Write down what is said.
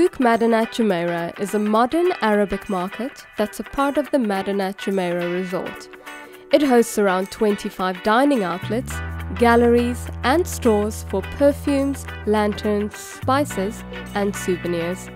Souk Madinat Jumeirah is a modern Arabic market that's a part of the Madinat Jumeirah Resort. It hosts around 25 dining outlets, galleries, and stores for perfumes, lanterns, spices, and souvenirs.